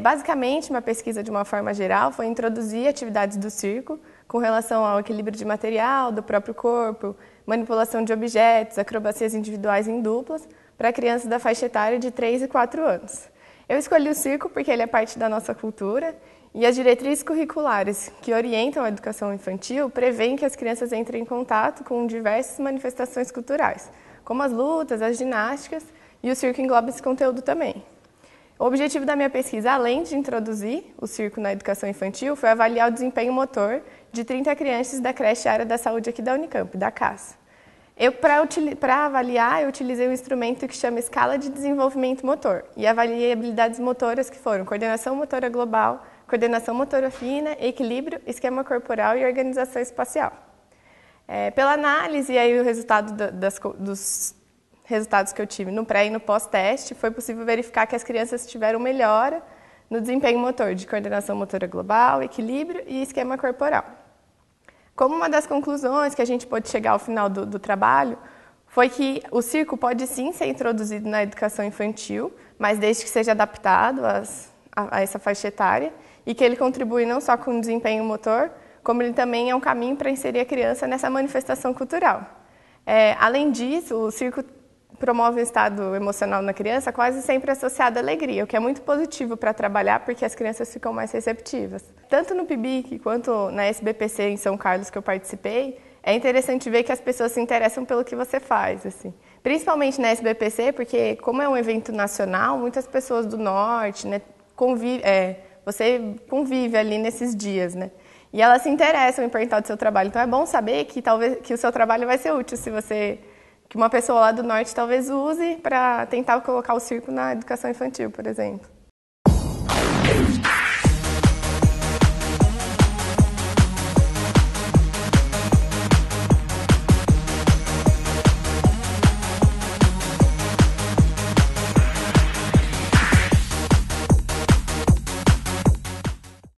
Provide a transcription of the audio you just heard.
Basicamente, uma pesquisa de uma forma geral foi introduzir atividades do circo com relação ao equilíbrio de material, do próprio corpo, manipulação de objetos, acrobacias individuais em duplas, para crianças da faixa etária de 3 e 4 anos. Eu escolhi o circo porque ele é parte da nossa cultura e as diretrizes curriculares que orientam a educação infantil prevêem que as crianças entrem em contato com diversas manifestações culturais, como as lutas, as ginásticas, e o circo engloba esse conteúdo também. O objetivo da minha pesquisa, além de introduzir o circo na educação infantil, foi avaliar o desempenho motor de 30 crianças da creche área da saúde aqui da Unicamp, da CAS. Eu, para avaliar, eu utilizei um instrumento que chama Escala de Desenvolvimento Motor e avaliei habilidades motoras que foram coordenação motora global, coordenação motora fina, equilíbrio, esquema corporal e organização espacial. É, pela análise e aí o resultado das, dos resultados que eu tive no pré e no pós-teste, foi possível verificar que as crianças tiveram melhora no desempenho motor de coordenação motora global, equilíbrio e esquema corporal. Como uma das conclusões que a gente pôde chegar ao final do, do trabalho foi que o circo pode sim ser introduzido na educação infantil, mas desde que seja adaptado às, a, a essa faixa etária e que ele contribui não só com o desempenho motor, como ele também é um caminho para inserir a criança nessa manifestação cultural. É, além disso, o circo promove um estado emocional na criança quase sempre associado à alegria, o que é muito positivo para trabalhar porque as crianças ficam mais receptivas. Tanto no PIBIC quanto na SBPC em São Carlos que eu participei, é interessante ver que as pessoas se interessam pelo que você faz, assim. Principalmente na SBPC, porque como é um evento nacional, muitas pessoas do norte, né, convive, é, você convive ali nesses dias, né? E elas se interessam em perguntar do seu trabalho. Então é bom saber que talvez que o seu trabalho vai ser útil se você que uma pessoa lá do norte talvez use para tentar colocar o circo na educação infantil, por exemplo.